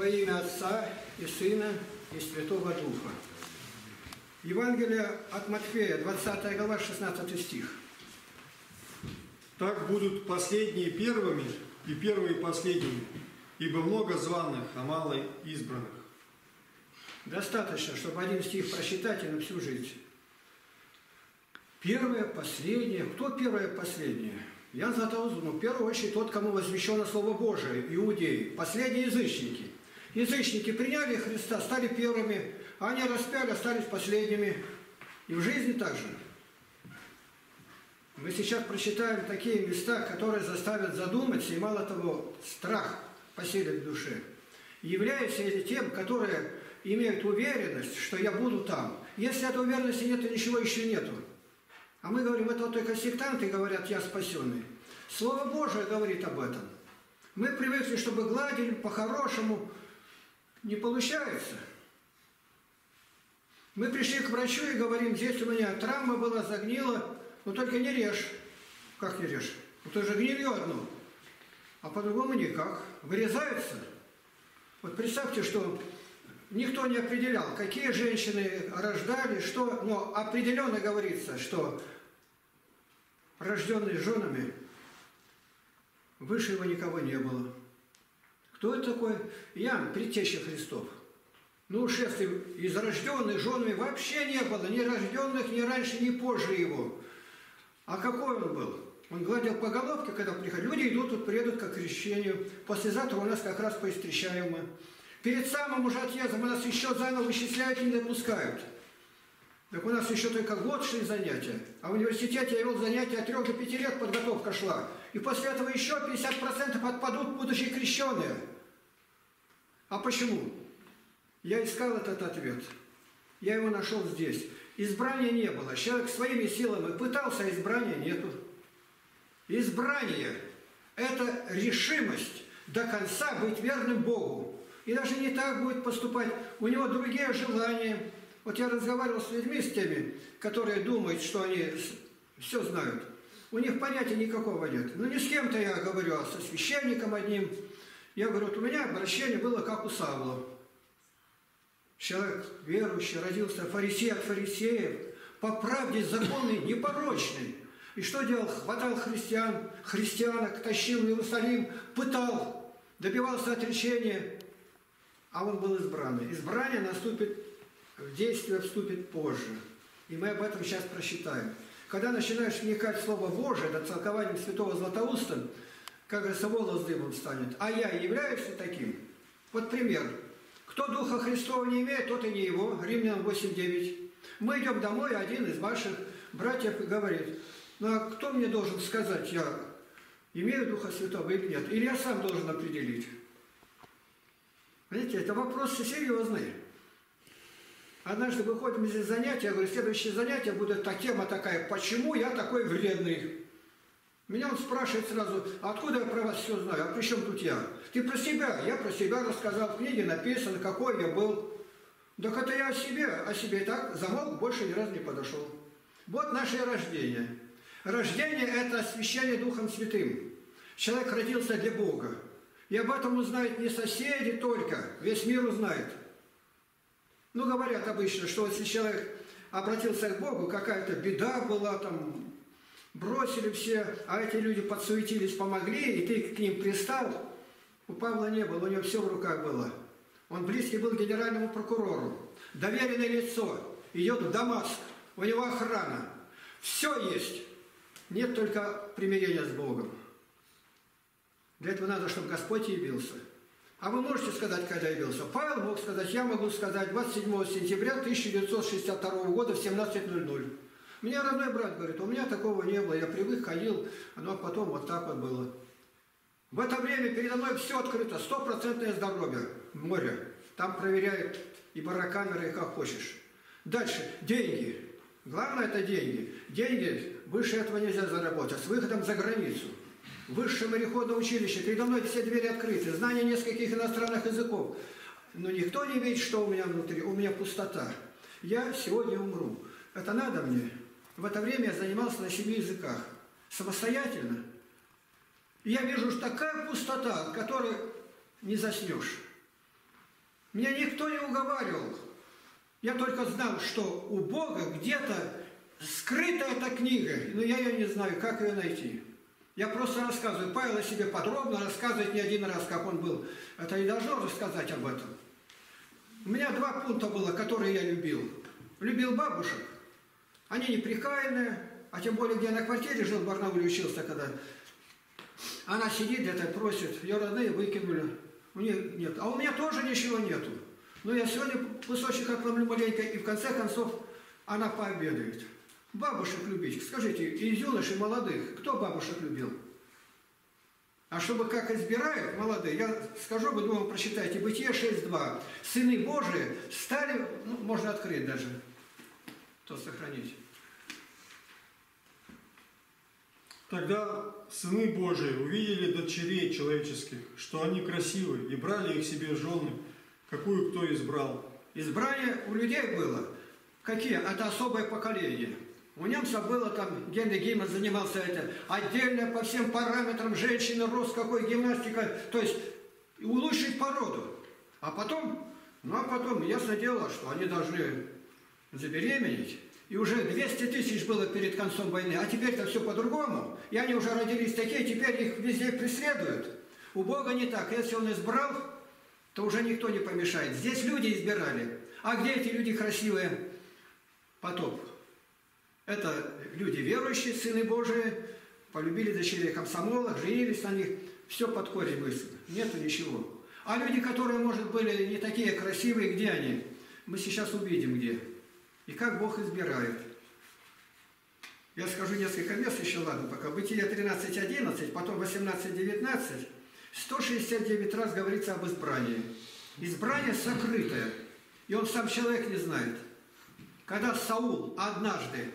Во имя Отца и Сына и Святого Духа. Евангелие от Матфея, 20 глава, 16 стих. Так будут последние первыми и первые последними, ибо много званых, а мало избранных. Достаточно, чтобы один стих прочитать и на всю жизнь. Первое, последнее. Кто первое, последнее? Я Златоуст, ну, в первую очередь тот, кому возвещено Слово Божие, иудеи, последние язычники. Язычники приняли Христа, стали первыми, а они распяли, остались последними. И в жизни также. Мы сейчас прочитаем такие места, которые заставят задуматься, и мало того, страх поселит в душе. Являются ли тем, которые имеют уверенность, что я буду там. Если этой уверенности нет, то ничего еще нету. А мы говорим, это вот только сектанты говорят, я спасенный. Слово Божие говорит об этом. Мы привыкли, чтобы гладили по-хорошему. Не получается. Мы пришли к врачу и говорим, здесь у меня травма была, загнила, но только не режь. Как не режь? Ну ты же гнилью одну. А по-другому никак. Вырезается. Вот представьте, что никто не определял, какие женщины рождали, что, но определенно говорится, что рожденные женами, выше его никого не было. Кто это такой? Ян, предтеча Христов. Ну уж если из рожденных женами вообще не было, ни рожденных, ни раньше, ни позже его. А какой он был? Он гладил по головке, когда приходили. Люди идут, тут приедут к крещению. Послезавтра у нас как раз поистрещаем мы. Перед самым уже отъездом у нас еще заново вычисляют и не допускают. Так у нас еще только год шли занятия. А в университете я вел занятия от 3 до 5 лет подготовка шла. И после этого еще 50% отпадут будущие крещенные. А почему? Я искал этот ответ. Я его нашел здесь. Избрания не было. Человек своими силами пытался, а избрания нету. Избрание – это решимость до конца быть верным Богу. И даже не так будет поступать. У него другие желания. Вот я разговаривал с людьми, с теми, которые думают, что они все знают. У них понятия никакого нет. Ну, не с кем-то я говорю, а со священником одним. Я говорю, вот у меня обращение было как у Савла. Человек верующий, родился фарисей от фарисеев, по правде законный, непорочный. И что делал? Хватал христиан, христианок, тащил в Иерусалим, пытал, добивался отречения, а он был избранный. Избрание наступит, в действие вступит позже. И мы об этом сейчас просчитаем. Когда начинаешь вникать в Слово Божие, до толкованием Святого Златоуста, как говорится, волос дымом станет. А я являюсь таким? Вот пример. Кто Духа Христова не имеет, тот и не его. Римлянам 8.9. Мы идем домой, один из ваших братьев говорит, ну а кто мне должен сказать, я имею Духа Святого или нет? Или я сам должен определить? Видите, это вопросы серьезные. Однажды выходим из занятия, я говорю, следующее занятие будет та тема такая, почему я такой вредный? Меня он спрашивает сразу, откуда я про вас все знаю, а при чем тут я? Ты про себя, я про себя рассказал, в книге написано, какой я был. Так это я о себе, о себе так замолк, больше ни разу не подошел. Вот наше рождение. Рождение – это освящение Духом Святым. Человек родился для Бога. И об этом узнают не соседи только, весь мир узнает. Ну, говорят обычно, что если человек обратился к Богу, какая-то беда была, там, бросили все, а эти люди подсуетились, помогли, и ты к ним пристал, у Павла не было, у него все в руках было. Он близкий был к генеральному прокурору. Доверенное лицо, идет в Дамаск, у него охрана. Все есть. Нет только примирения с Богом. Для этого надо, чтобы Господь явился. А вы можете сказать, когда явился? Павел мог сказать, я могу сказать 27 сентября 1962 года в 17.00. Меня родной брат говорит, у меня такого не было, я привык, ходил, но потом вот так вот было. В это время передо мной все открыто, стопроцентное здоровье, море. Там проверяют и барокамеры, и как хочешь. Дальше, деньги. Главное это деньги. Деньги, выше этого нельзя заработать, с выходом за границу. Высшее мореходное училище, передо мной все двери открыты, знание нескольких иностранных языков. Но никто не видит, что у меня внутри, у меня пустота. Я сегодня умру. Это надо мне? В это время я занимался на семи языках. Самостоятельно. И я вижу, что такая пустота, от которой не заснешь. Меня никто не уговаривал. Я только знал, что у Бога где-то скрыта эта книга, но я ее не знаю, как ее найти. Я просто рассказываю. Павел о себе подробно рассказывает не один раз, как он был. Это не должно рассказать об этом. У меня два пункта было, которые я любил. Любил бабушек. Они неприкаянные, а тем более, где на квартире жил, в Барнауле учился, когда она сидит где-то, просит, ее родные выкинули. У них нет. А у меня тоже ничего нету. Но я сегодня кусочек отломлю маленько, и в конце концов она пообедает. Бабушек любить. Скажите, из юношей молодых, кто бабушек любил? А чтобы как избирают молодые, я скажу, вы думаю, прочитайте, Бытие 6.2. Сыны Божии стали, ну, можно открыть даже, то сохранить. Тогда сыны Божии увидели дочерей человеческих, что они красивы, и брали их себе жены, какую кто избрал. Избрание у людей было. Какие? Это особое поколение. У немцев было там, Генри Гейман занимался это, отдельно по всем параметрам женщины, рост какой, гимнастика, то есть улучшить породу. А потом, ну а потом, ясно дело, что они должны забеременеть. И уже 200 тысяч было перед концом войны, а теперь-то все по-другому. И они уже родились такие, теперь их везде преследуют. У Бога не так. Если Он избрал, то уже никто не помешает. Здесь люди избирали. А где эти люди красивые? Потоп. Это люди верующие, сыны Божии, полюбили дочерей комсомола, женились на них, все под корень высыпано. Нету ничего. А люди, которые, может, были не такие красивые, где они? Мы сейчас увидим, где. И как Бог избирает. Я скажу несколько мест еще, ладно, пока. Бытие 13.11, потом 18.19. 169 раз говорится об избрании. Избрание сокрытое. И он сам человек не знает. Когда Саул однажды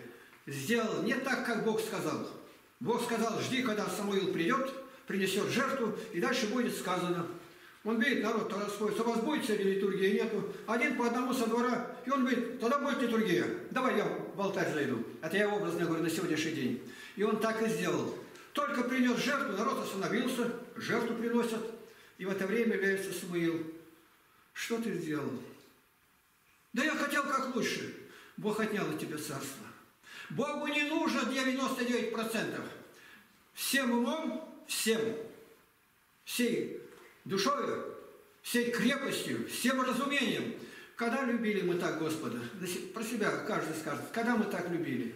сделал не так, как Бог сказал. Бог сказал, жди, когда Самуил придет, принесет жертву, и дальше будет сказано. Он видит, народ вас будет сегодня литургии, нету. Один по одному со двора, и он говорит, тогда будет литургия. Давай я в алтарь зайду. Это я образно говорю на сегодняшний день. И он так и сделал. Только принес жертву, народ остановился, жертву приносят. И в это время является Самуил. Что ты сделал? Да я хотел как лучше. Бог отнял от тебя царство. Богу не нужно 99%. Всем умом, всем, всей душой, всей крепостью, всем разумением. Когда любили мы так Господа? Про себя каждый скажет. Когда мы так любили?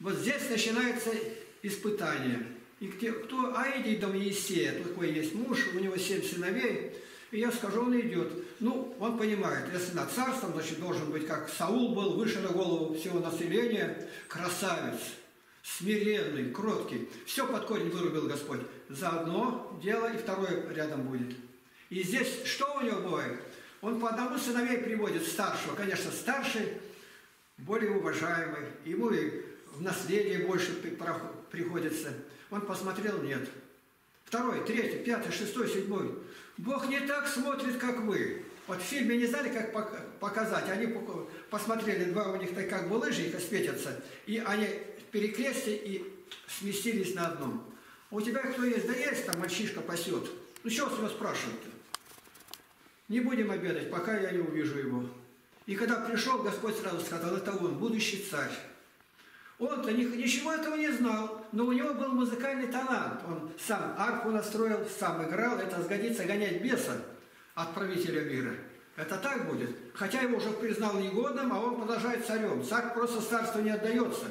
Вот здесь начинается испытание. И кто, кто Аидий дом Есея, такой есть муж, у него семь сыновей, и я скажу, он идет. Ну, он понимает, если над царством, значит, должен быть, как Саул был, выше на голову всего населения, красавец, смиренный, кроткий. Все под корень вырубил Господь. За одно дело и второе рядом будет. И здесь что у него бывает? Он по одному сыновей приводит старшего. Конечно, старший более уважаемый. Ему и в наследие больше приходится. Он посмотрел, нет. Второй, третий, пятый, шестой, седьмой. Бог не так смотрит, как вы. Вот в фильме не знали, как показать. Они посмотрели, два у них так как бы лыжника светятся, и они перекрестили и сместились на одном. У тебя кто есть? Да есть, там мальчишка пасет. Ну, что с него спрашивать-то? Не будем обедать, пока я не увижу его. И когда пришел, Господь сразу сказал, это он, будущий царь. Он-то ничего этого не знал, но у него был музыкальный талант. Он сам арфу настроил, сам играл. Это сгодится гонять беса от правителя мира. Это так будет. Хотя его уже признал негодным, а он продолжает царем. Царь просто царство не отдается.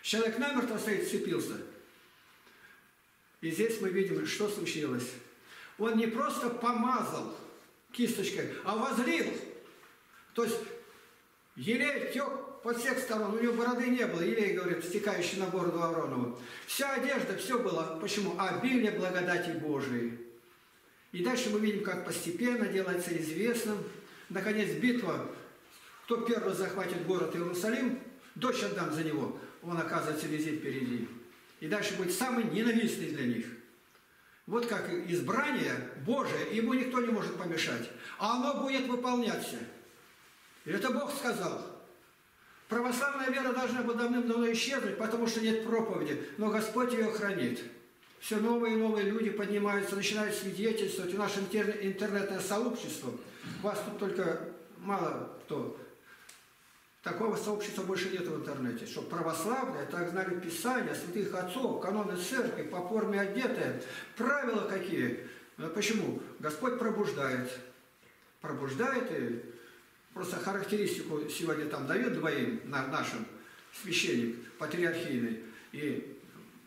Человек намертво стоит, сцепился. И здесь мы видим, что случилось. Он не просто помазал кисточкой, а возлил. То есть елей тек по всех сторон. У него бороды не было. Елей, говорит, стекающий на бороду Авронову. Вся одежда, все было. Почему? Обилие благодати Божией. И дальше мы видим, как постепенно делается известным. Наконец, битва. Кто первый захватит город Иерусалим, дочь отдам за него. Он, оказывается, визит впереди. И дальше будет самый ненавистный для них. Вот как избрание Божие, ему никто не может помешать. А оно будет выполняться. И это Бог сказал. Православная вера должна была давным-давно исчезнуть, потому что нет проповеди, но Господь ее хранит. Все новые и новые люди поднимаются, начинают свидетельствовать. И наше интернетное сообщество, вас тут только мало кто. Такого сообщества больше нет в интернете. Чтобы православные так знали Писания, святых отцов, каноны церкви, по форме одетые, правила какие. Но почему? Господь пробуждает. Пробуждает и просто характеристику сегодня там дает двоим на нашим священник патриархийный. И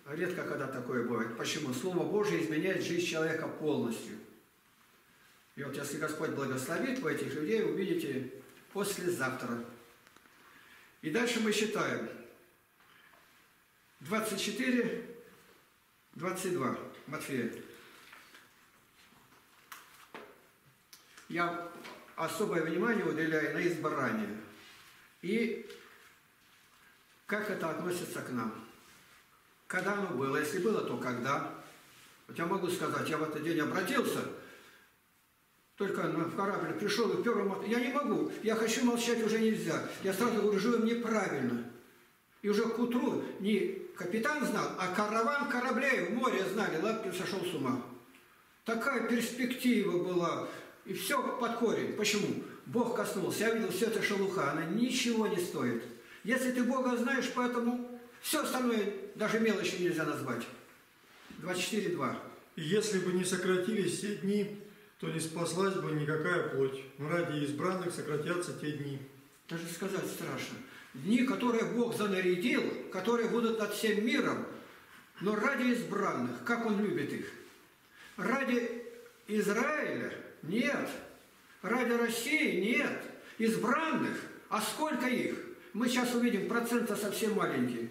редко когда такое бывает. Почему? Слово Божие изменяет жизнь человека полностью. И вот если Господь благословит, вы этих людей увидите послезавтра. И дальше мы считаем. 24, 22, Матфея. Я особое внимание уделяю на избрание. И как это относится к нам. Когда оно было? Если было, то когда? Вот я могу сказать, я в этот день обратился – только в корабль пришел и первым... Я не могу, я хочу молчать уже нельзя. Я сразу говорю, живем неправильно. И уже к утру не капитан знал, а караван кораблей в море знали. Лапкин сошел с ума. Такая перспектива была. И все под корень. Почему? Бог коснулся. Я видел, все это шелуха. Она ничего не стоит. Если ты Бога знаешь, поэтому все остальное даже мелочи нельзя назвать. 24.2. Если бы не сократились все дни, то не спаслась бы никакая плоть. Но ради избранных сократятся те дни. Даже сказать страшно. Дни, которые Бог занарядил, которые будут над всем миром, но ради избранных, как Он любит их. Ради Израиля нет. Ради России нет. Избранных, а сколько их? Мы сейчас увидим, процента совсем маленькие.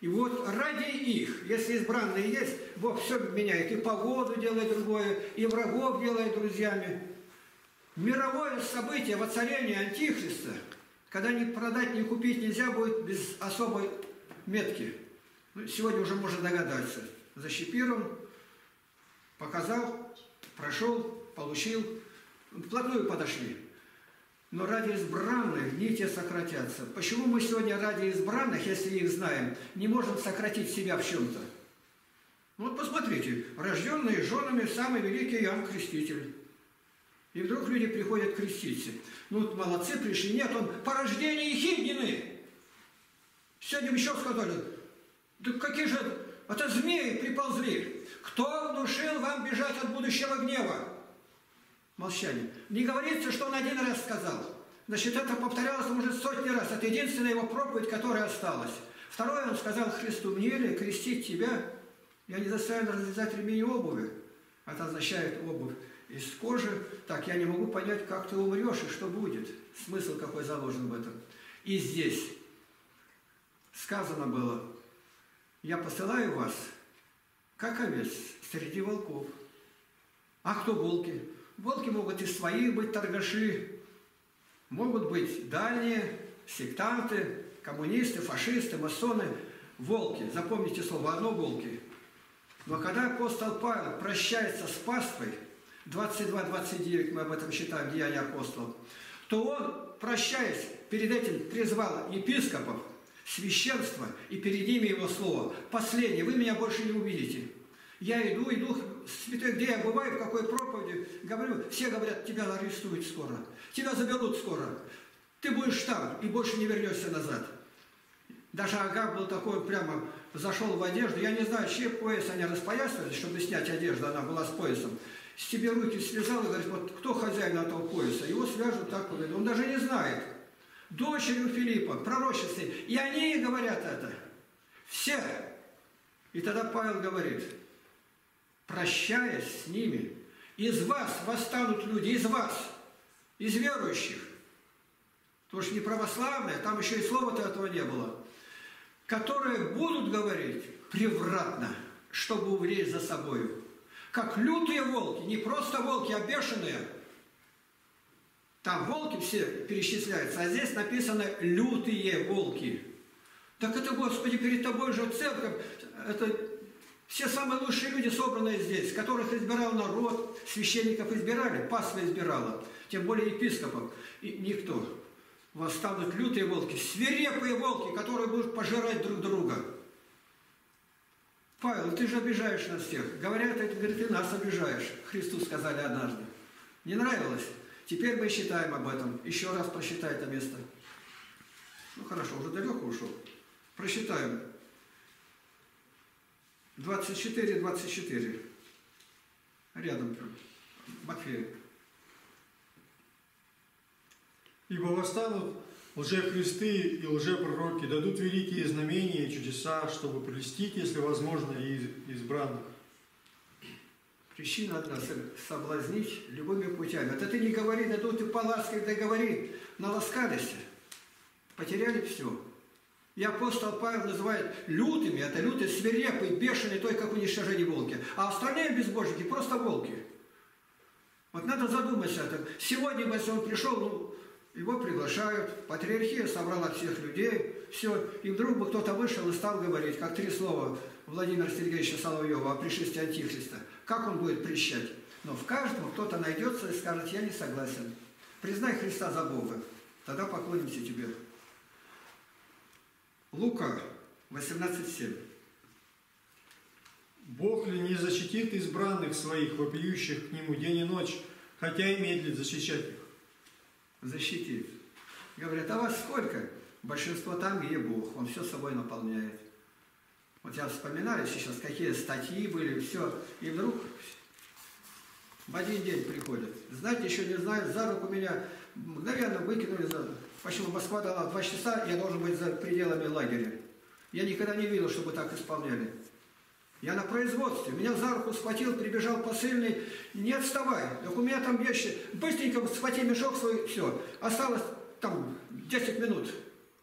И вот ради их, если избранные есть, Бог все меняет. И погоду делает другое, и врагов делает друзьями. Мировое событие, воцарение Антихриста, когда ни продать, ни купить нельзя будет без особой метки. Ну, сегодня уже можно догадаться. Защипирован, показал, прошел, получил. Вплотную подошли. Но ради избранных дни те сократятся. Почему мы сегодня ради избранных, если их знаем, не можем сократить себя в чем-то? Вот посмотрите, рожденные женами самый великий Иоанн Креститель. И вдруг люди приходят креститься. Ну вот молодцы пришли. Нет, он по рождению Ехиднины. Сегодня еще сказали, да какие же, это змеи приползли. Кто внушил вам бежать от будущего гнева? Молчание. Не говорится, что он один раз сказал. Значит, это повторялось уже сотни раз. Это единственная его проповедь, которая осталась. Второе, он сказал Христу, мне ли крестить тебя? Я не заставлен развязать ремень обуви. Это означает обувь из кожи. Так, я не могу понять, как ты умрешь и что будет. Смысл какой заложен в этом. И здесь сказано было, я посылаю вас, как овец, среди волков. А кто волки? Волки могут и свои быть торгаши, могут быть дальние, сектанты, коммунисты, фашисты, масоны, волки. Запомните слово одно волки. Но когда апостол Павел прощается с паствой, 22-29 мы об этом считаем, Деяния апостолов, то он, прощаясь, перед этим призвал епископов, священство, и перед ними его слово. Последнее, вы меня больше не увидите. Я иду, иду, святой, где я бываю, в какой проповеди, говорю, все говорят, тебя арестуют скоро, тебя заберут скоро, ты будешь там и больше не вернешься назад. Даже Агав был такой, прямо зашел в одежду, я не знаю, чей пояс они распоясывали, чтобы снять одежду, она была с поясом. С тебе руки связал и говорит, вот кто хозяин этого пояса? Его свяжут так, он даже не знает. Дочерью Филиппа, пророчецы, и они говорят это. Все. И тогда Павел говорит, прощаясь с ними, из вас восстанут люди, из вас, из верующих. Потому что не православные, там еще и слова-то этого не было. Которые будут говорить превратно, чтобы увлечь за собою. Как лютые волки, не просто волки, а бешеные. Там волки все перечисляются, а здесь написано лютые волки. Так это, Господи, перед тобой же церковь, это все самые лучшие люди, собранные здесь, которых избирал народ, священников избирали, паства избирала, тем более епископов, и никто. Восстанут лютые волки, свирепые волки, которые будут пожирать друг друга. Павел, ты же обижаешь нас всех. Говорят, это, говорит, ты нас обижаешь. Христу сказали однажды. Не нравилось? Теперь мы считаем об этом. Еще раз просчитай это место. Ну хорошо, уже далеко ушел. Просчитаем. 24, 24. Рядом. Матфея. Ибо восстанут лжехристы и лжепророки, дадут великие знамения и чудеса, чтобы прелестить, если возможно, и избранных. Причина одна – соблазнить любыми путями. Это ты не говори, да тут ты полаской, да говори, наласкались, потеряли все. И апостол Павел называет лютыми, это лютые, свирепые, бешеные, той, как уничтожение волки. А остальные безбожники просто волки. Вот надо задуматься о этом. Сегодня, если он пришел, ну, его приглашают, патриархия собрала всех людей, все, и вдруг бы кто-то вышел и стал говорить, как три слова Владимира Сергеевича Соловьева о пришествии Антихриста. Как он будет прещать? Но в каждом кто-то найдется и скажет, я не согласен. Признай Христа за Бога, тогда поклонимся тебе. Лука 18.7. Бог ли не защитит избранных своих, вопиющих к Нему день и ночь, хотя и медлит защищать их? Защитит. Говорят, а вас сколько? Большинство там, где Бог. Он все собой наполняет. Вот я вспоминаю сейчас, какие статьи были, все. И вдруг в один день приходят. Знаете, еще не знаю, за руку меня мгновенно выкинули за Почему Москва дала два часа, я должен быть за пределами лагеря. Я никогда не видел, чтобы так исполняли. Я на производстве. Меня за руку схватил, прибежал посыльный. Не отставай, документом вещи. Быстренько схвати мешок свой, все. Осталось там 10 минут.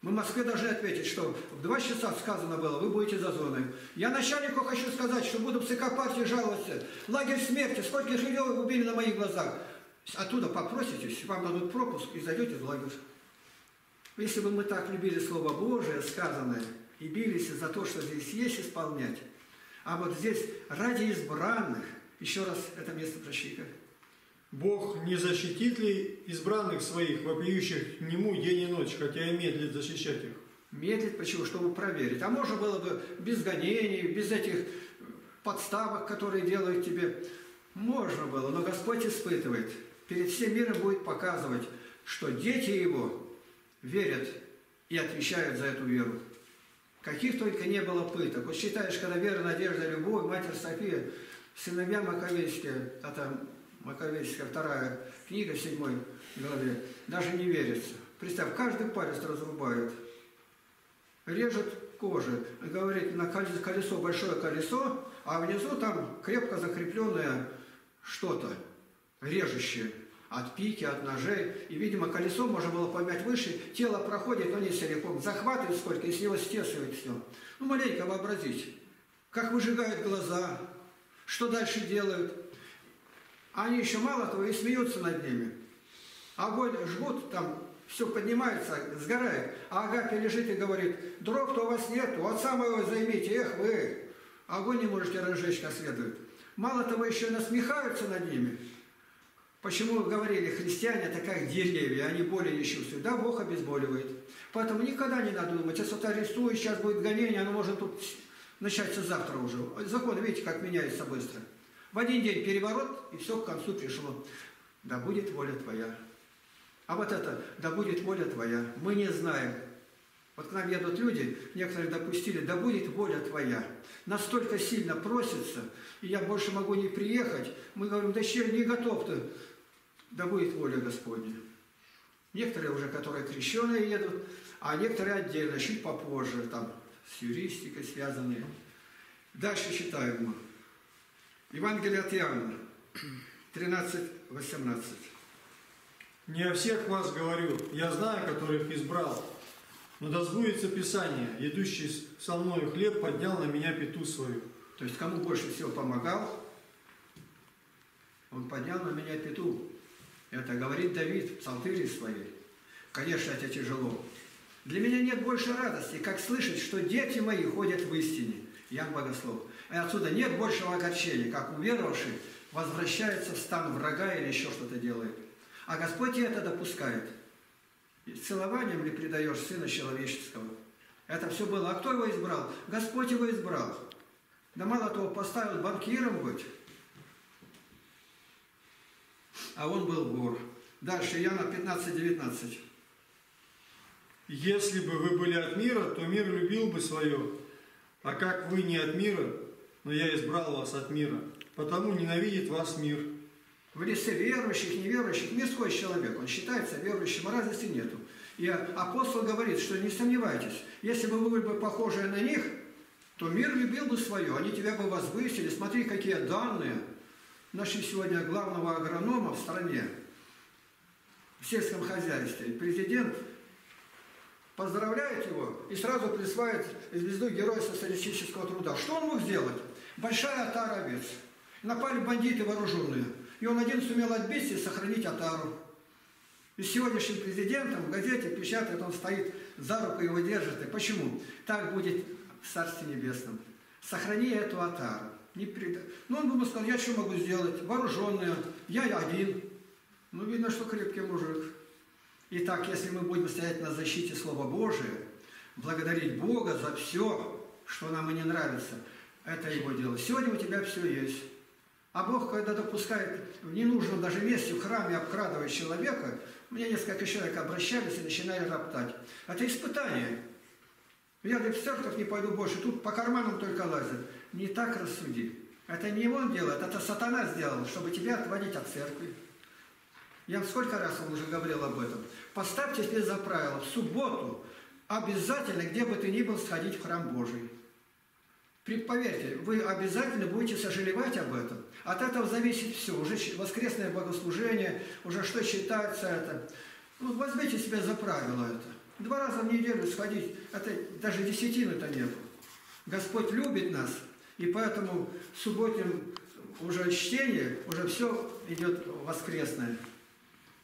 Мы в Москве должны ответить, что в два часа сказано было, вы будете за зоной. Я начальнику хочу сказать, что буду партии жаловаться. Лагерь смерти, сколько людей убили на моих глазах. Оттуда попроситесь, вам дадут пропуск и зайдете в лагерь. Если бы мы так любили Слово Божие, сказанное, и бились за то, что здесь есть исполнять, а вот здесь ради избранных, еще раз это место прощика. Бог не защитит ли избранных своих, вопиющих к Нему день и ночь, хотя и медлит защищать их? Медлит, почему? Чтобы проверить. А можно было бы без гонений, без этих подставок, которые делают тебе. Можно было, но Господь испытывает. Перед всем миром будет показывать, что дети Его верят и отвечают за эту веру. Каких только не было пыток. Вот считаешь, когда вера, надежда, любовь, Матерь София, сыновья Маковейские, это Маковейская вторая книга седьмой главе, даже не верится. Представь, каждый палец разрубают, режет кожи, говорит, на колесо большое колесо, а внизу там крепко закрепленное что-то, режущее от пики, от ножей. И, видимо, колесо можно было помять выше, тело проходит, но не целиком. Захватывает сколько, и с него стесывает все. Ну, маленько вообразите, как выжигают глаза, что дальше делают. Они еще мало того и смеются над ними. Огонь жгут, там все поднимается, сгорает. А Агапе лежит и говорит, дров-то у вас нет, у отца моего займите, эх вы. Огонь не можете разжечь как следует. Мало того, еще насмехаются над ними. Почему говорили, христиане это как деревья, они боли не чувствуют. Да, Бог обезболивает. Поэтому никогда не надо думать, если ты арестуешь, сейчас будет гонение, оно может тут начаться завтра уже. Закон, видите, как меняется быстро. В один день переворот, и все к концу пришло. Да будет воля твоя. А вот это, да будет воля твоя, мы не знаем. Вот к нам едут люди, некоторые допустили, да будет воля твоя. Настолько сильно просится, и я больше могу не приехать. Мы говорим, да еще не готов ты да будет воля Господня. Некоторые уже, которые крещеные едут, а некоторые отдельно, чуть попозже, там, с юристикой связанные. Дальше читаем мы. Евангелие от Иоанна, 13-18. «Не о всех вас говорю, я знаю, которых избрал, но да сбудется Писание, идущий со мною хлеб поднял на меня пету свою». То есть, кому больше всего помогал, он поднял на меня пету. Это говорит Давид в псалтыре своей. Конечно, это тяжело. Для меня нет больше радости, как слышать, что дети мои ходят в истине. Ян Богослов. И отсюда нет большего огорчения, как уверовавший возвращается в стан врага или еще что-то делает. А Господь и это допускает. Целованием ли предаешь Сына Человеческого? Это все было. А кто его избрал? Господь его избрал. Да мало того, поставил банкиром быть. А он был вор. Дальше, Иоанна 15-19. Если бы вы были от мира, то мир любил бы свое. А как вы не от мира, но я избрал вас от мира, потому ненавидит вас мир. В лице верующих, неверующих, мирской человек, он считается верующим, разности нету. И апостол говорит, что не сомневайтесь, если бы вы были бы похожи на них, то мир любил бы свое, они тебя бы возвысили. Смотри, какие данные. Нашли сегодня главного агронома в стране, в сельском хозяйстве. Президент поздравляет его и сразу присваивает звезду Героя социалистического труда. Что он мог сделать? Большая отара овец. Напали бандиты вооруженные. И он один сумел отбить и сохранить отару. И с сегодняшним президентом в газете печатает, он стоит за руку его держит. И почему? Так будет в Царстве Небесном. Сохрани эту отару. Не пред... Ну, он бы сказал, я что могу сделать? Вооруженные, я один. Ну, видно, что крепкий мужик. Итак, если мы будем стоять на защите Слова Божия, благодарить Бога за все, что нам и не нравится, это Его дело. Сегодня у тебя все есть. А Бог, когда допускает в ненужном даже месте в храме обкрадывать человека, мне несколько человек обращались и начинали роптать. Это испытание. Я в церковь не пойду больше, тут по карманам только лазят. Не так рассуди. Это не он делает, это сатана сделал, чтобы тебя отводить от церкви. Я сколько раз вам уже говорил об этом. Поставьте себе за правило, в субботу обязательно, где бы ты ни был, сходить в храм Божий. Поверьте, вы обязательно будете сожалевать об этом. От этого зависит все. Уже воскресное богослужение, уже что считается это. Ну, возьмите себе за правило это. Два раза в неделю сходить, это даже десятины-то нет. Господь любит нас, и поэтому в субботнем уже чтение, уже все идет воскресное.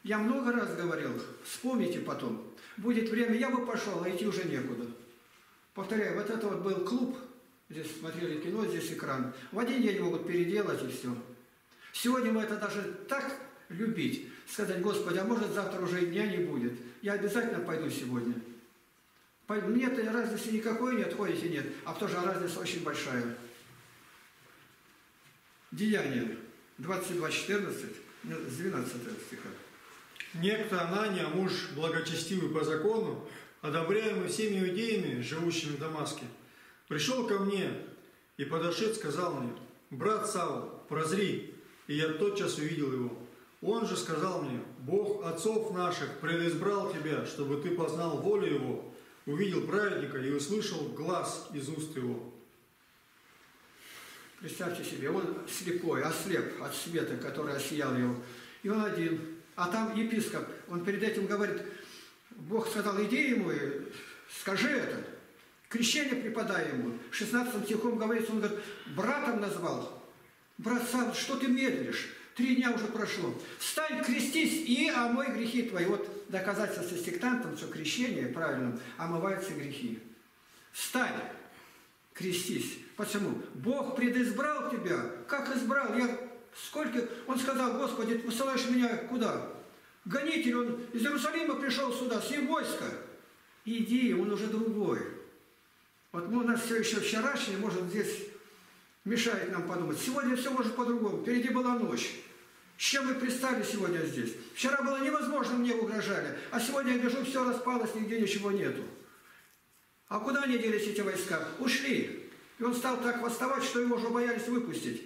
Я много раз говорил, вспомните потом. Будет время, я бы пошел, а идти уже некуда. Повторяю, вот это вот был клуб, здесь смотрели кино, здесь экран. В один день могут переделать и все. Сегодня мы это даже так любить, сказать, Господи, а может завтра уже дня не будет. Я обязательно пойду сегодня. Мне-то разницы никакой нет, ходите нет, а тоже разница очень большая. Деяние 22.14, с 12 стиха. Некто Анания, муж благочестивый по закону, одобряемый всеми иудеями, живущими в Дамаске, пришел ко мне и подошед сказал мне, брат Савл, прозри, и я тотчас увидел его. Он же сказал мне, Бог отцов наших предизбрал тебя, чтобы ты познал волю Его, увидел праведника и услышал глаз из уст Его. Представьте себе, он слепой, ослеп от света, который осиял его. И он один, а там епископ, он перед этим говорит, Бог сказал, иди ему и скажи это. Крещение преподай ему. 16 стихом говорится, он говорит, братом назвал. Брат сам, что ты медлишь? Три дня уже прошло. Встань, крестись и омой грехи твои. Вот доказательство сектантам, что крещение правильно омываются грехи. Встань, крестись. Почему? Бог предизбрал тебя. Как избрал? Я Сколько? Он сказал, Господи, ты посылаешь меня куда? Гонитель, он из Иерусалима пришел сюда, с ним войско. Иди, он уже другой. Вот мы у нас все еще вчерашнее, может, здесь мешает нам подумать. Сегодня все может по-другому. Впереди была ночь. С чем мы пристали сегодня здесь? Вчера было невозможно, мне угрожали. А сегодня я гляжу, все распалось, нигде ничего нету. А куда они делись эти войска? Ушли. И он стал так восставать, что его уже боялись выпустить.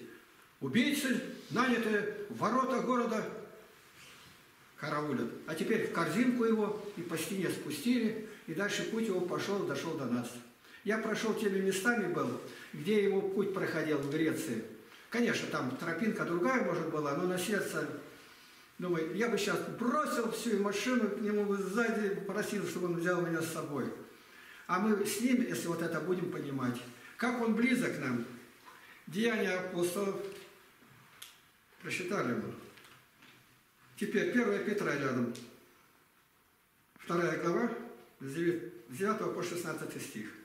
Убийцы, нанятые в ворота города, караулят. А теперь в корзинку его и по стене спустили, и дальше путь его пошел, дошел до нас. Я прошел теми местами был, где его путь проходил в Греции. Конечно, там тропинка другая, может, была, но на сердце, думаю, я бы сейчас бросил всю машину к нему сзади, просил, чтобы он взял меня с собой. А мы с ним, если вот это будем понимать, как он близок нам. Деяния апостолов, Просчитали мы. Теперь 1 Петра рядом. Вторая глава, с 9 по 16 стих.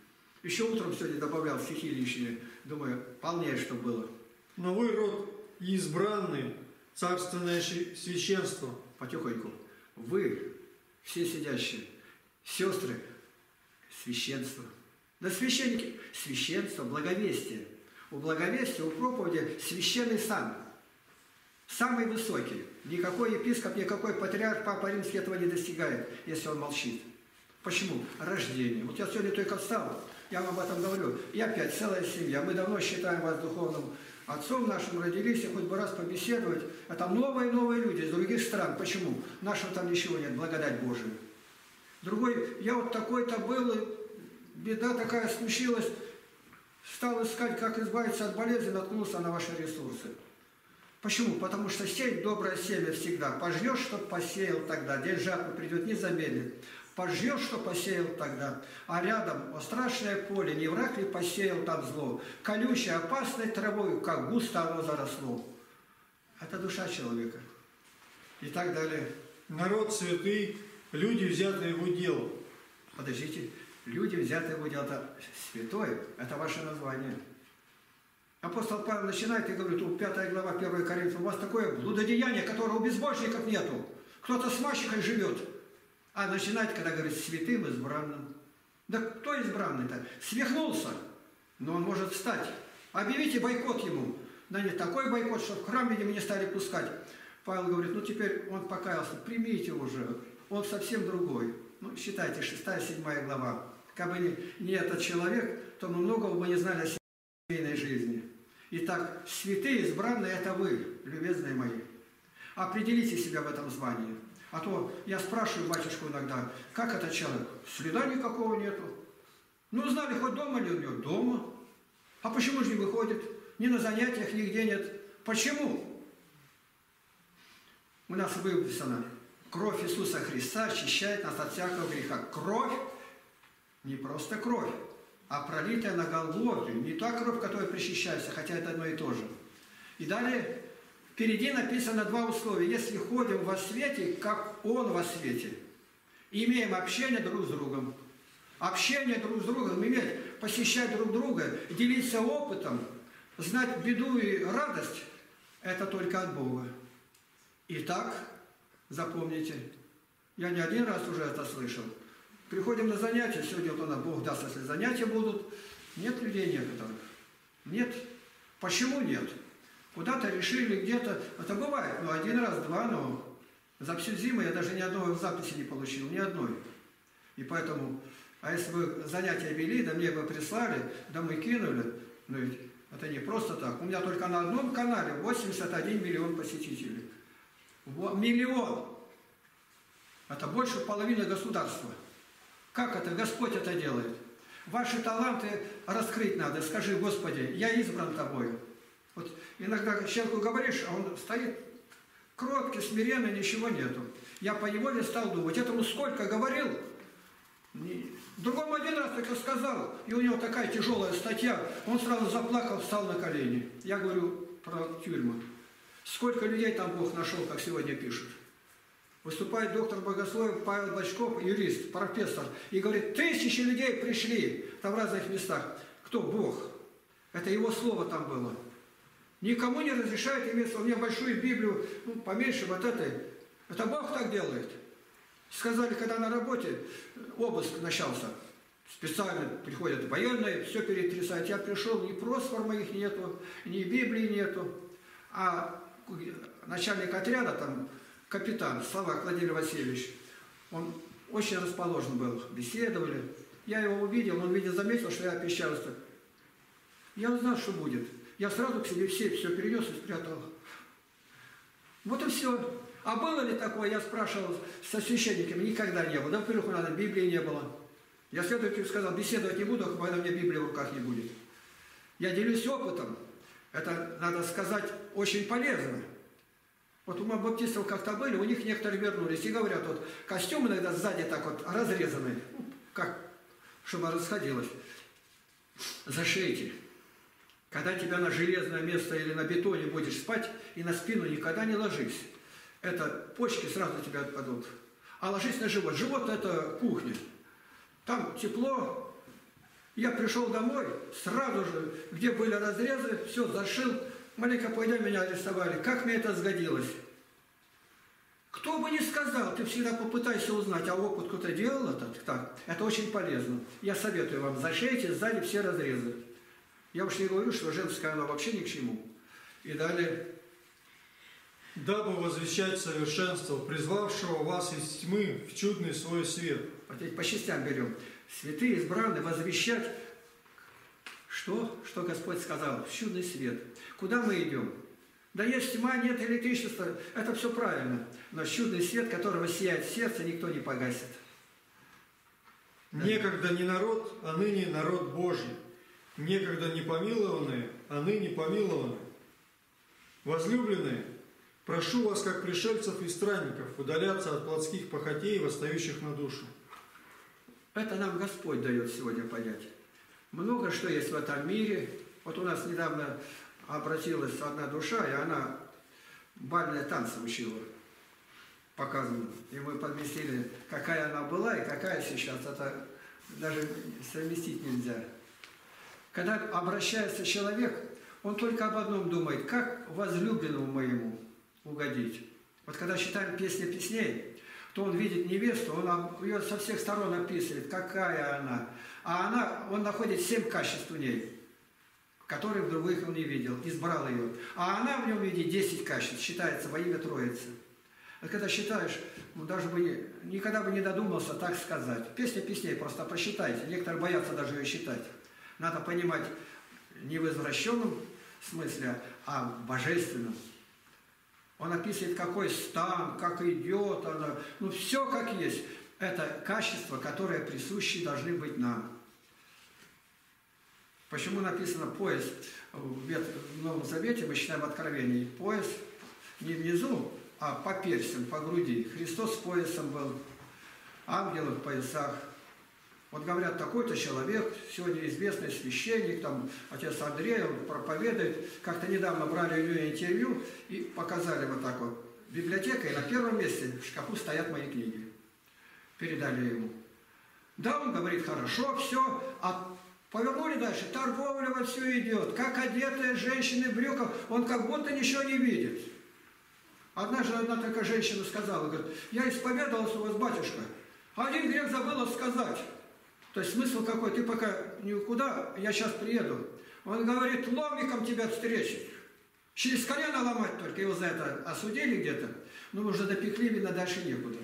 Еще утром сегодня добавлял стихи лишние. Думаю, полнее, что было. Но вы род избранный, царственное священство. Потихоньку. Вы, все сидящие, сестры, священство. Да священники, священство, благовестие. У благовестия, у проповеди священный сан. Самый высокий. Никакой епископ, никакой патриарх, папа римский этого не достигает, если он молчит. Почему? Рождение. Вот я сегодня только встал, я вам об этом говорю. И опять целая семья. Мы давно считаем вас духовным отцом нашим, родились, и хоть бы раз побеседовать. Это новые-новые люди из других стран. Почему? Нашего там ничего нет, благодать Божия. Другой, я вот такой-то был, беда такая случилась, стал искать, как избавиться от болезни, наткнулся на ваши ресурсы. Почему? Потому что сеять доброе семя всегда. Пожнешь, что посеял тогда. День жатвы придет, не замедлит. Пожнешь, что посеял тогда. А рядом о страшное поле, не враг ли посеял там зло. Колючей, опасной травой, как густо оно заросло. Это душа человека. И так далее. Народ святый, люди, взятые в удел. Подождите, люди, взятые в удел, это святой, это ваше название. Апостол Павел начинает и говорит, у 5 глава 1 Коринфянам, у вас такое блудодеяние, которого у безбожников нету. Кто-то с мальчикой живет. А начинает, когда говорит, святым избранным. Да кто избранный-то? Свихнулся, но он может встать. Объявите бойкот ему. Да не такой бойкот, что в храм, видимо, не стали пускать. Павел говорит, ну теперь он покаялся, примите уже. Он совсем другой. Ну, считайте, 6-7 глава. Как бы не, не этот человек, то мы многого бы не знали о семейной жизни. Итак, святые, избранные – это вы, любезные мои. Определите себя в этом звании. А то я спрашиваю батюшку иногда, как этот человек? Следа никакого нету. Ну, знали, хоть дома ли у него? Дома. А почему же не выходит? Ни на занятиях, нигде нет. Почему? У нас выписано, кровь Иисуса Христа очищает нас от всякого греха. Кровь, не просто кровь, а пролитая на Голгофе. Не та кровь, которая причащается, хотя это одно и то же. И далее Впереди написано два условия. Если ходим во свете, как Он во свете, имеем общение друг с другом. Общение друг с другом, иметь, посещать друг друга, делиться опытом, знать беду и радость, это только от Бога. Итак, запомните, я не один раз уже это слышал. Приходим на занятия, сегодня вот у нас Бог даст, если занятия будут, нет людей некоторых. Нет. Почему нет? Куда-то решили, где-то... Это бывает, ну, один раз, два, но за всю зиму я даже ни одной записи не получил, ни одной. И поэтому, а если бы занятия вели, да мне бы прислали, да мы кинули, ну ведь это не просто так. У меня только на одном канале 81 миллион посетителей. Миллион! Это больше половины государства. Как это? Господь это делает. Ваши таланты раскрыть надо. Скажи, Господи, я избран Тобою. Вот иногда человеку говоришь, а он стоит кроткий, смиренный, ничего нету. Я по неволе стал думать, этому сколько говорил, Другому один раз только сказал, и у него такая тяжелая статья, он сразу заплакал, встал на колени. Я говорю про тюрьму. Сколько людей там Бог нашел, как сегодня пишут. Выступает доктор богословия Павел Бачков, юрист, профессор, и говорит, тысячи людей пришли там в разных местах. Кто? Бог. Это его слово там было. Никому не разрешает иметь у меня большую Библию, ну, поменьше вот этой. Это Бог так делает. Сказали, когда на работе обыск начался, специально приходят военные, все перетрясают. Я пришел, ни просфор моих нету, ни Библии нету. А начальник отряда, там, капитан Слава Владимир Васильевич, он очень расположен был, беседовали. Я его увидел, он, видел, заметил, что я опещался. Я узнал, что будет. Я сразу к себе все все перенес и спрятал. Вот и все. А было ли такое, я спрашивал со священниками, никогда не было. Да, во-первых, у нас Библии не было. Я следователю сказал, беседовать не буду, когда у меня Библия в руках не будет. Я делюсь опытом. Это, надо сказать, очень полезно. Вот у баптистов как-то были, у них некоторые вернулись и говорят, вот костюм иногда сзади так вот разрезанный, ну, как, чтобы расходилось. Зашейте. Когда тебя на железное место или на бетоне будешь спать, и на спину никогда не ложись. Это почки сразу тебя отпадут. А ложись на живот. Живот – это кухня. Там тепло. Я пришел домой, сразу же, где были разрезы, все зашил. Маленько пойдя меня арестовали. Как мне это сгодилось? Кто бы ни сказал, ты всегда попытайся узнать, а опыт кто-то делал это, так, это очень полезно. Я советую вам, зашейте сзади все разрезы. Я уж не говорю, что женское оно вообще ни к чему. И далее. Дабы возвещать совершенство, призвавшего вас из тьмы в чудный свой свет. Вот теперь по частям берем. Святые избраны возвещать, что? Что Господь сказал? В чудный свет. Куда мы идем? Да есть тьма, нет электричества. Это все правильно. Но чудный свет, которого сияет сердце, никто не погасит. Некогда не народ, а ныне народ Божий. Некогда не помилованные, а ныне помилованы. Возлюбленные, прошу вас, как пришельцев и странников, удаляться от плотских похотей, восстающих на душу. Это нам Господь дает сегодня понять. Много что есть в этом мире. Вот у нас недавно обратилась одна душа, и она бальные танцы учила, показывала. И мы подместили, какая она была и какая сейчас. Это даже совместить нельзя. Когда обращается человек, он только об одном думает, как возлюбленному моему угодить. Вот когда читаем песни песней, то он видит невесту, он ее со всех сторон описывает, какая она. А она, он находит семь качеств у ней, которые в других он не видел, избрал ее. А она в нем видит десять качеств, считается во имя Троицы. А когда считаешь, ну, даже бы никогда бы не додумался так сказать. Песня песней просто посчитайте. Некоторые боятся даже ее считать. Надо понимать не в извращенном смысле, а в божественном. Он описывает, какой стан, как идет она. Ну, все как есть. Это качества, которые присущи должны быть нам. Почему написано пояс в Новом Завете, мы читаем Откровение, пояс не внизу, а по персям, по груди. Христос с поясом был, ангелы в поясах. Вот говорят, такой-то человек, сегодня известный священник, там отец Андрей, он проповедует. Как-то недавно брали у него интервью и показали вот так вот. Библиотека, и на первом месте в шкафу стоят мои книги. Передали ему. Да, он говорит, хорошо, все, а повернули дальше, торговля во все идет, как одетые женщины в брюках, он как будто ничего не видит. Однажды одна такая женщина сказала, говорит, я исповедовалась у вас, батюшка, один грех забыла сказать. То есть смысл какой? Ты пока никуда, я сейчас приеду. Он говорит, ломиком тебя встретить. Через колено ломать только. Его за это осудили где-то. Ну, уже допекли, видно, дальше некуда.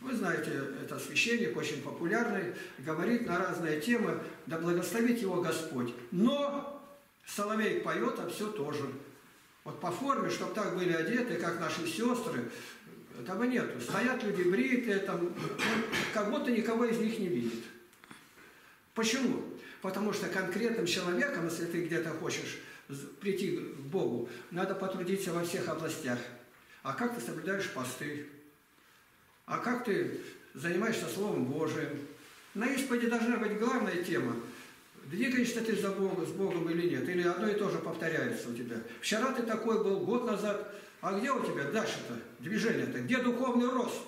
Вы знаете, это священник, очень популярный, говорит на разные темы, да благословит его Господь. Но Соловей поет, а все тоже. Вот по форме, чтобы так были одеты, как наши сестры, этого нету. Стоят люди бритые, там, как будто никого из них не видит. Почему? Потому что конкретным человеком, если ты где-то хочешь прийти к Богу, надо потрудиться во всех областях. А как ты соблюдаешь посты? А как ты занимаешься Словом Божиим? На исповеди должна быть главная тема. Двигаешься ты за Богом, с Богом или нет? Или одно и то же повторяется у тебя? Вчера ты такой был, год назад. А где у тебя дальше-то движение-то? Где духовный рост?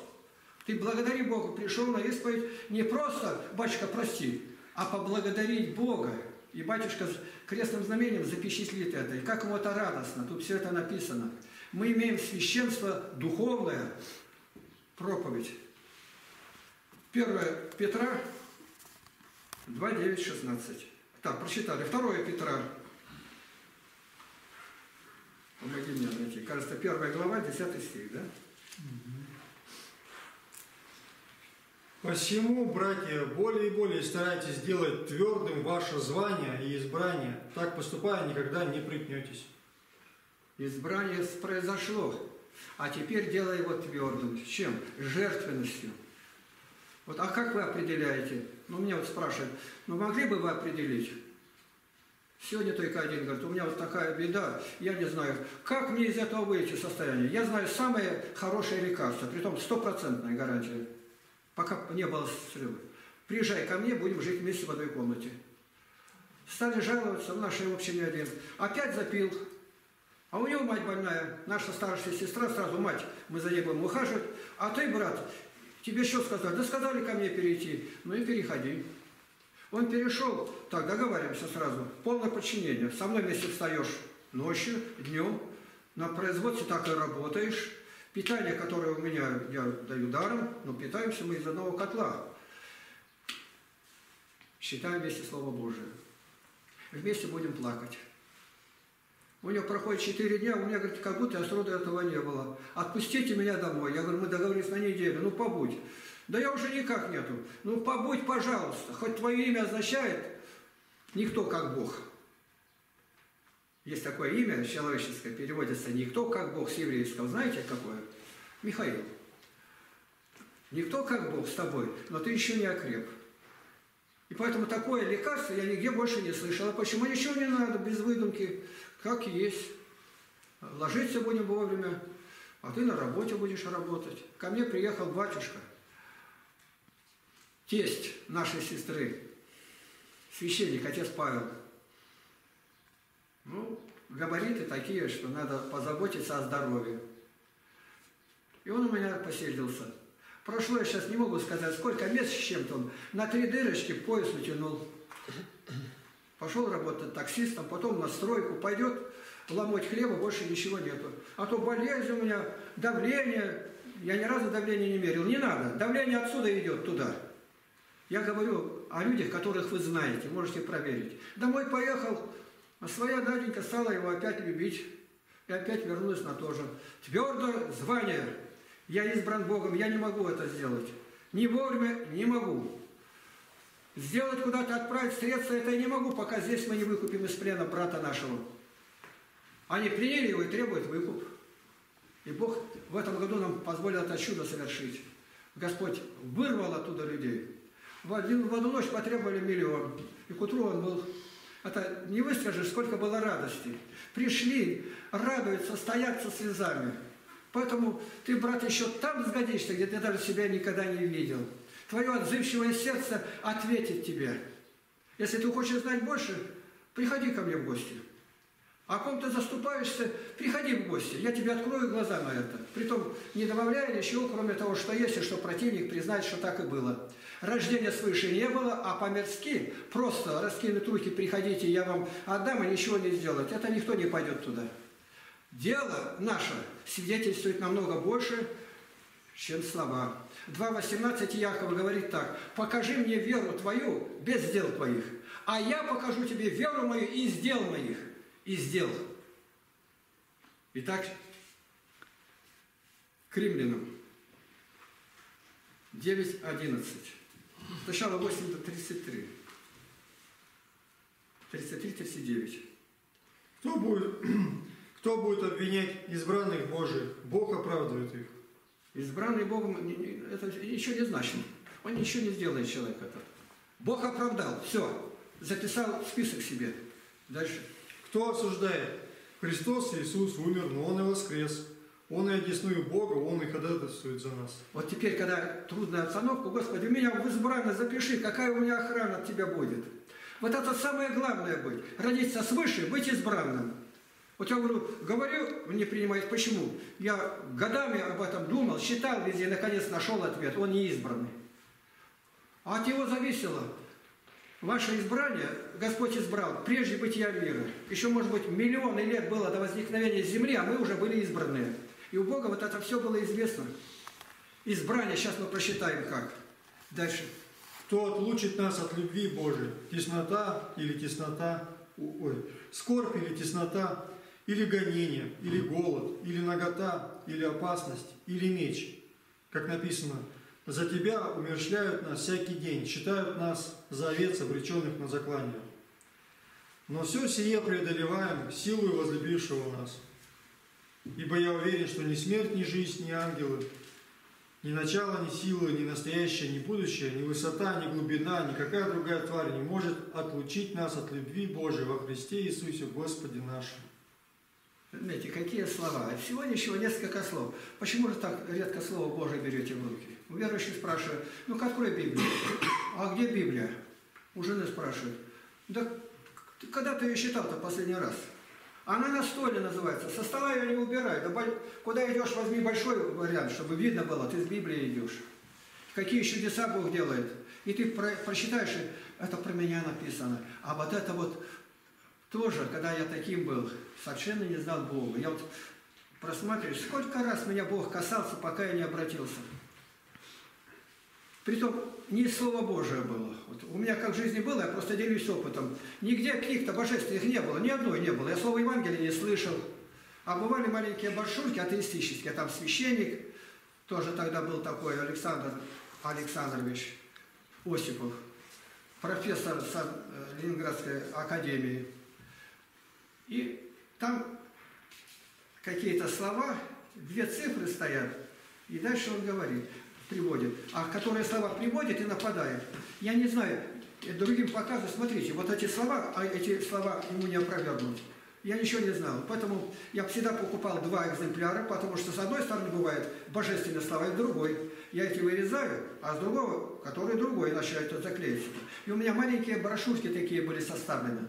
Ты благодари Богу, пришел на исповедь не просто, батюшка, прости, а поблагодарить Бога. И батюшка крестным знамением запечатлит это. И как ему это радостно, тут все это написано. Мы имеем священство духовное, проповедь. 1 Петра 2, 9, 16. Так, прочитали. 2 Петра. Помоги мне найти. Кажется, 1 глава, 10 стих, да? Посему, братья, более и более старайтесь сделать твердым ваше звание и избрание. Так поступая, никогда не припнетесь. Избрание произошло, а теперь делай его твердым. Чем? Жертвенностью. Вот, а как вы определяете? Ну, меня вот спрашивают, ну, могли бы вы определить? Сегодня только один говорит, у меня вот такая беда, я не знаю, как мне из этого выйти состояние. Я знаю самое хорошее лекарство, при том стопроцентная гарантия пока не было срыва. Приезжай ко мне, будем жить вместе в одной комнате. Стали жаловаться в нашей общине один. Опять запил. А у него мать больная, наша старшая сестра, сразу мать, мы за ней будем ухаживать. А ты, брат, тебе что сказали? Да сказали ко мне перейти. Ну и переходи. Он перешел, так, договариваемся сразу, полное подчинение. Со мной вместе встаешь ночью, днем, на производстве так и работаешь. Питание, которое у меня я даю даром, но питаемся мы из одного котла. Считаем вместе Слово Божие. вместе будем плакать. У него проходит 4 дня, у меня, говорит, как будто я сроду этого не было. Отпустите меня домой. Я говорю, мы договорились на неделю, ну побудь. Да я уже никак нету. Ну побудь, пожалуйста. Хоть твое имя означает никто как Бог. Есть такое имя человеческое, переводится никто как Бог с еврейского. Знаете какое? Михаил. Никто как Бог с тобой, но ты еще не окреп. И поэтому такое лекарство я нигде больше не слышала. Почему ничего не надо, без выдумки, как есть. Ложиться будем вовремя, а ты на работе будешь работать. Ко мне приехал батюшка, тесть нашей сестры, священник, отец Павел. Ну, габариты такие, что надо позаботиться о здоровье. И он у меня поселился. Прошло, я сейчас не могу сказать, сколько месяцев с чем-то он. На три дырочки пояс утянул. Пошел работать таксистом, потом на стройку. Пойдет ломоть хлеба, больше ничего нету. А то болезнь у меня, давление. Я ни разу давление не мерил. Не надо. Давление отсюда идет туда. Я говорю о людях, которых вы знаете, можете проверить. Домой поехал, а своя Наденька стала его опять любить. И опять вернулась на то же. Твердо звание. Я избран Богом, я не могу это сделать. Не вовремя не могу. Сделать куда-то, отправить средства, это я не могу, пока здесь мы не выкупим из плена брата нашего. Они приняли его и требуют выкуп. И Бог в этом году нам позволил это чудо совершить. Господь вырвал оттуда людей. В, один, в одну ночь потребовали миллион. И к утру он был... Это не выскажешь, сколько было радости. Пришли, радуются, стоят со слезами. Поэтому ты, брат, еще там сгодишься, где ты даже себя никогда не видел. Твое отзывчивое сердце ответит тебе. Если ты хочешь знать больше, приходи ко мне в гости. О ком ты заступаешься, приходи в гости, я тебе открою глаза на это. Притом не добавляя ничего, кроме того, что есть, и что противник признает, что так и было. Рождения свыше не было, а по-мирски просто раскинуть руки, приходите, я вам отдам, и ничего не сделать. Это никто не пойдет туда. Дело наше свидетельствует намного больше, чем слова. 2.18 Якова говорит так. «Покажи мне веру твою без дел твоих, а я покажу тебе веру мою из дел моих». Из дел. Итак, к римлянам 9.11. Сначала 8 до 33. 33-39. Кто будет, кто будет обвинять избранных Божьих? Бог оправдывает их. Избранный Богом, это еще не значит. Он ничего не сделает человек это. Бог оправдал, все, записал список себе. Дальше. Кто осуждает? Христос Иисус умер, но Он и воскрес. Он и одесную Бога, Он и ходатайствует за нас. Вот теперь, когда трудная обстановка, Господи, меня в избранное запиши, какая у меня охрана от Тебя будет. Вот это самое главное быть. Родиться свыше, быть избранным. Вот я говорю, говорю, не принимает. Почему? Я годами об этом думал, считал везде, наконец нашел ответ. Он не избранный. А от него зависело. Ваше избрание Господь избрал прежде бытия мира. Еще, может быть, миллионы лет было до возникновения Земли, а мы уже были избранные. И у Бога вот это все было известно. Избрание, сейчас мы просчитаем как. Дальше. Кто отлучит нас от любви Божией? Теснота или теснота? Ой, скорбь или теснота? или гонение, или голод, или нагота, или опасность, или меч. Как написано, за тебя умерщвляют нас всякий день, считают нас за овец, обреченных на заклание. Но все сие преодолеваем силою возлюбившего нас. Ибо я уверен, что ни смерть, ни жизнь, ни ангелы, ни начало, ни сила, ни настоящее, ни будущее, ни высота, ни глубина, никакая другая тварь не может отлучить нас от любви Божией во Христе Иисусе Господе нашем. Знаете, какие слова? Всего ничего, несколько слов. Почему же так редко Слово Божие берете в руки? У верующих спрашивают, ну-ка открой Библию. А где Библия? У жены спрашивают. Да когда ты ее читал-то последний раз? Она на столе называется. Со стола ее не убирай. Да, куда идешь, возьми большой вариант, чтобы видно было, ты с Библией идешь. Какие чудеса Бог делает. И ты про, прочитаешь, это про меня написано. А вот это вот тоже, когда я таким был, совершенно не знал Бога. Я вот просматриваю, сколько раз меня Бог касался, пока я не обратился. Притом не Слово Божие было. Вот у меня как в жизни было, я просто делюсь опытом. Нигде книг-то божественных не было, ни одной не было. Я Слово Евангелия не слышал. А бывали маленькие баршульки атеистические. Там священник, тоже тогда был такой Александр Александрович Осипов, профессор э, Ленинградской академии. И там какие-то слова, две цифры стоят, и дальше он говорит, приводит. А которые слова приводит и нападает. Я не знаю, другим показываю, смотрите, вот эти слова, а эти слова ему не опровергнуть. Я ничего не знал. Поэтому я всегда покупал два экземпляра, потому что с одной стороны бывает божественные слова, и другой. Я эти вырезаю, а с другого, который другой, иначе это заклеится. И у меня маленькие брошюрки такие были составлены.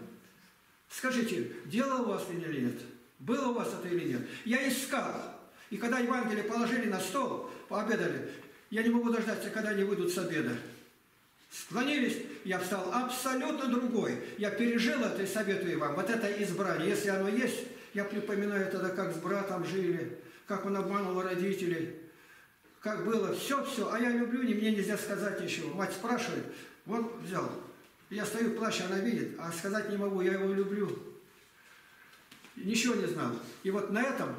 Скажите, делал у вас или нет? Было у вас это или нет? Я искал. И когда Евангелие положили на стол, пообедали, я не могу дождаться, когда они выйдут с обеда. Склонились, я встал абсолютно другой. Я пережил это и советую вам. Вот это избрание, если оно есть, я припоминаю тогда, как с братом жили, как он обманул родителей, как было, все-все. А я люблю, не мне нельзя сказать ничего. Мать спрашивает, вот взял. Я стою, плачу, она видит, а сказать не могу, я его люблю. Ничего не знал. И вот на этом,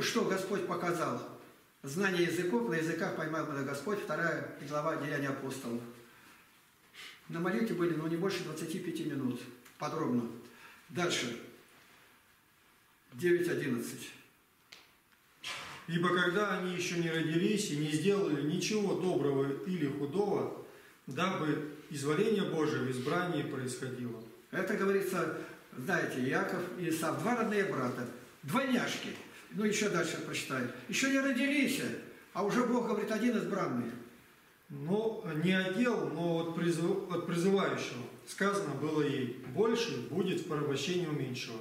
что Господь показал, знание языков, на языках поймал меня Господь, вторая глава Деяния апостолов. На молитве были, но не больше 25 минут. Подробно. Дальше. 9.11. Ибо когда они еще не родились и не сделали ничего доброго или худого, дабы изволение Божие в избрании происходило. Это говорится, знаете, Яков и Исав, два родные брата, двойняшки. Ну, еще дальше прочитаю. Еще не родились, а уже Бог говорит, один избранный. Но не отдел, но от, призыв, от призывающего. Сказано было ей, больше будет в порабощении у меньшего.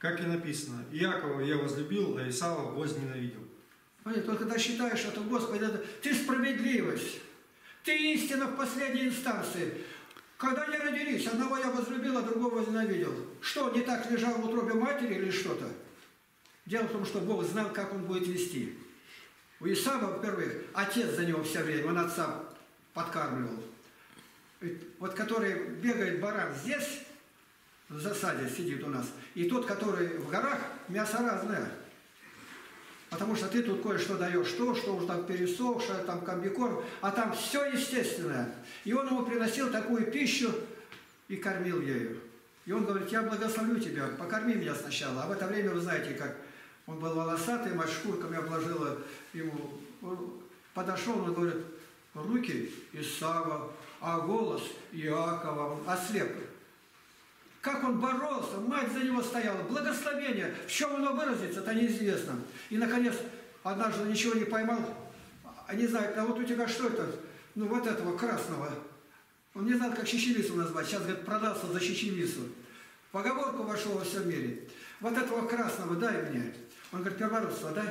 Как и написано, Иакова я возлюбил, а Исава возненавидел. Понятно, только когда считаешь, что Господи, это, ты справедливость, ты истина в последней инстанции. Когда они родились, одного я возлюбил, а другого возненавидел. Что, не так лежал в утробе матери или что-то? Дело в том, что Бог знал, как он будет вести. У Исава, во-первых, отец за него все время, он отца подкармливал. Вот который бегает баран здесь, в засаде сидит у нас, и тот, который в горах, мясо разное. Потому что ты тут кое-что даешь, то, что уже там пересохшее, там комбикорм, а там все естественное. И он ему приносил такую пищу и кормил ею. И он говорит, я благословлю тебя, покорми меня сначала. А в это время вы знаете, как он был волосатый, мать шкурками обложила ему. Он подошел, он говорит, руки Исава, а голос Иакова, он ослеп. Как он боролся, мать за него стояла, благословение. В чем оно выразится, это неизвестно. И, наконец, однажды ничего не поймал, они знают, а вот у тебя что это? Ну, вот этого красного. Он не знал, как чечевицу назвать. Сейчас, говорит, продался за чечевицу. Поговорку вошел во всем мире. Вот этого красного дай мне. Он говорит, первородство дай.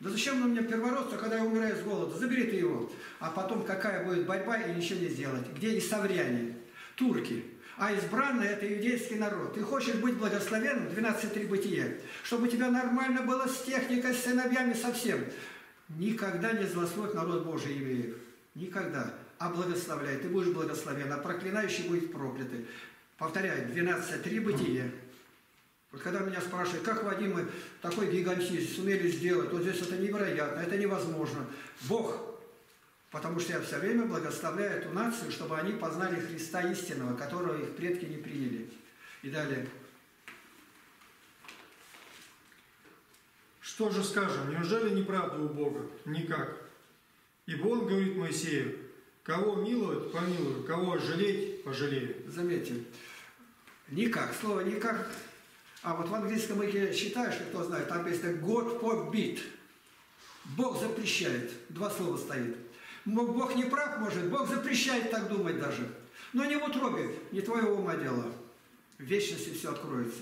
Да зачем нам мне первородство, когда я умираю с голода? Забери ты его. А потом какая будет борьба и ничего не сделать. Где и савряне, турки. А избранный – это иудейский народ. Ты хочешь быть благословенным, 12.3 бытие, чтобы у тебя нормально было с техникой, с сыновьями, совсем. Никогда не злословь народ Божий евреев. Никогда. А благословляй. Ты будешь благословен, а проклинающий будет проклятый. Повторяю, 12.3 бытие. Вот когда меня спрашивают, как Вадим такой гигантизм сумели сделать, вот здесь это невероятно, это невозможно. Бог, потому что я все время благословляю эту нацию, чтобы они познали Христа истинного, которого их предки не приняли. И далее. Что же скажем, неужели неправда у Бога? Никак. Ибо Он говорит Моисею, кого миловать, помилую, кого жалеть, пожалею. Заметьте, никак, слово никак а вот в английском языке читаешь, кто знает, там написано God forbid. Бог запрещает. Два слова стоит. Бог не прав, может, Бог запрещает так думать даже. Но не в утробе, не твоего ума дело. В вечности все откроется.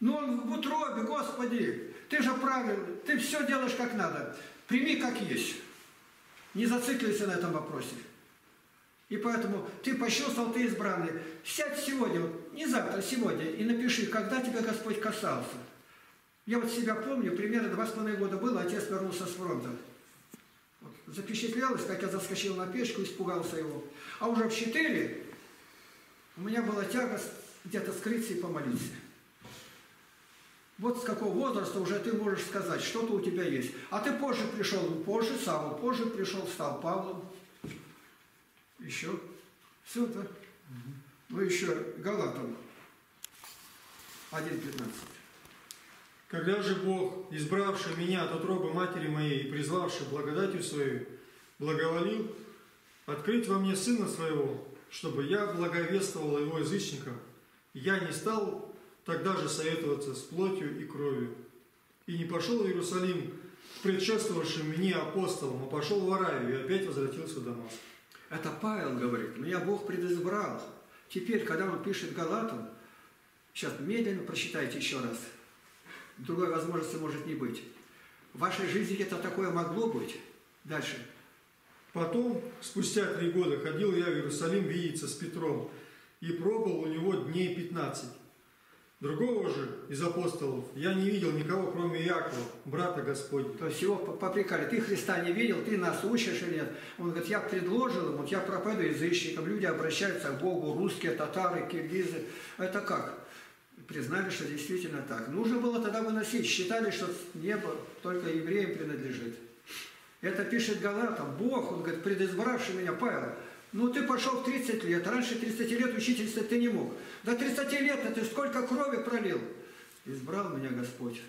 Но он в утробе, Господи, ты же правильный, ты все делаешь как надо. Прими как есть. Не зацикливайся на этом вопросе. И поэтому ты почувствовал, ты избранный. Сядь сегодня, не завтра, сегодня, и напиши, когда тебя Господь касался. Я вот себя помню, примерно два с половиной года было, отец вернулся с фронта. Вот, запечатлелось, как я заскочил на печку, испугался его. А уже в 4 у меня была тягость где-то скрыться и помолиться. Вот с какого возраста уже ты можешь сказать, что-то у тебя есть. А ты позже пришел, ну, позже Савва, позже пришел, стал Павлом. Еще. Все, да? Ну еще Галатам 1.15. Когда же Бог, избравший меня от утробы матери моей и призвавший благодатью своей, благоволил открыть во мне Сына Своего, чтобы я благовествовал Его язычникам, я не стал тогда же советоваться с плотью и кровью, и не пошел в Иерусалим к предшествовавшим мне апостолам, а пошел в Аравию и опять возвратился в Дамаск. Это Павел говорит, меня Бог предизбрал. Теперь, когда он пишет Галатам, сейчас медленно прочитайте еще раз – другой возможности может не быть. В вашей жизни это такое могло быть. Дальше. Потом, спустя три года, ходил я в Иерусалим видеться с Петром и пробыл у него дней 15. Другого же из апостолов я не видел никого, кроме Якова, брата Господня. То есть его попрекали, ты Христа не видел, ты нас учишь или нет? Он говорит, я предложил ему, вот я проповедую язычникам, люди обращаются к Богу, русские, татары, киргизы. Это как? признали, что действительно так. Нужно было тогда выносить. Считали, что небо только евреям принадлежит. Это пишет Галатам. Бог, он говорит, предизбравший меня, Павел, ну ты пошел в 30 лет, раньше 30 лет учительство ты не мог. До 30 лет ты сколько крови пролил. Избрал меня Господь.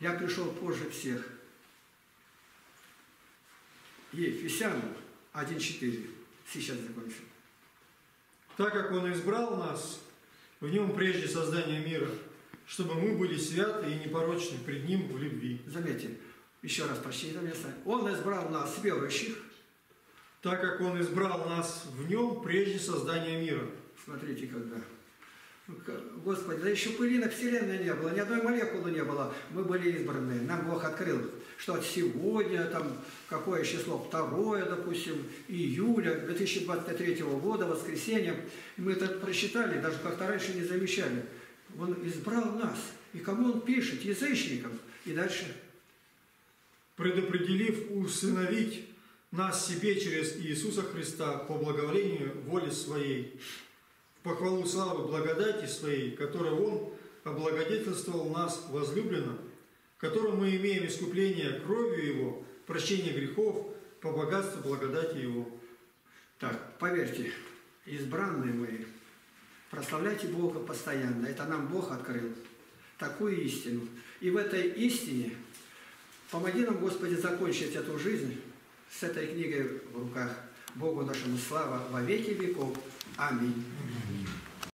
Я пришел позже всех. Ефесянам 1.4. Сейчас закончим. Так как Он избрал нас в нем прежде создания мира, чтобы мы были святы и непорочны пред Ним в любви. Заметьте, еще раз прочти это место. Он избрал нас, верующих, так как Он избрал нас в Нем прежде создания мира. Смотрите, когда. Господи, да еще пылинок Вселенной не было, ни одной молекулы не было. Мы были избранные. Нам Бог открыл, что от сегодня, там, какое число, второе, допустим, июля 2023 года, воскресенье. Мы это прочитали, даже как-то раньше не замечали. Он избрал нас. И кому он пишет? Язычникам. И дальше. Предопределив усыновить нас себе через Иисуса Христа по благоволению воли Своей, похвалу славы благодати Своей, которой Он облагодетельствовал нас возлюбленно, которым мы имеем искупление кровью Его, прощение грехов по богатству благодати Его. Так, поверьте, избранные мои, прославляйте Бога постоянно. Это нам Бог открыл такую истину. И в этой истине помоги нам, Господи, закончить эту жизнь с этой книгой в руках. Богу нашему слава во веки веков. Аминь.